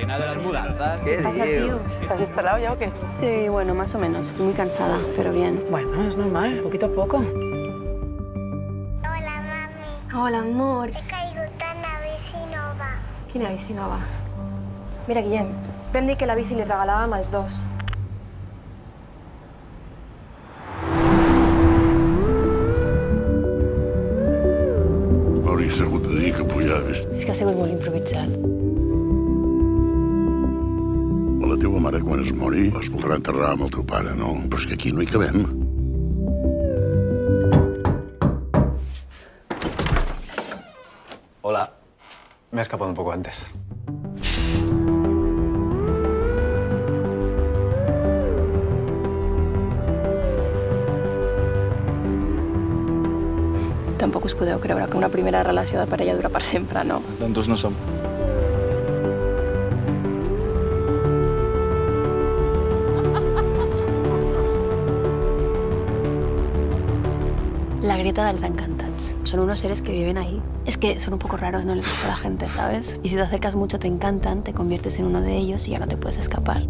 estás? ¿Qué pasa, tío? ¿Estás instalado ya o qué? Sí, bueno, más o menos. Estoy muy cansada, pero bien. Bueno, es normal, poquito a poco. Hola, mami. Hola, amor. He caigut en la bici nova. Quina bici nova? Mira, Guillem, vam dir que la bici li regalàvem als dos. M'hauria sabut de dir que pujaves. És que ha sigut molt improvisat. La teva mare, quan es mori, es voldrà enterrar amb el teu pare, no? Però és que aquí no hi cabem. Hola. Me he escapado un poco antes. Tampoc us podeu creure que una primera relació de parella dura per sempre, no? Tontos no som. La grieta dels encantats. Son unos seres que viven ahí. Es que son un poco raros, no les gusta la gente, ¿sabes? Y si te acercas mucho te encantan, te conviertes en uno de ellos y ya no te puedes escapar.